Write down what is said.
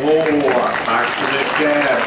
Boa, parte do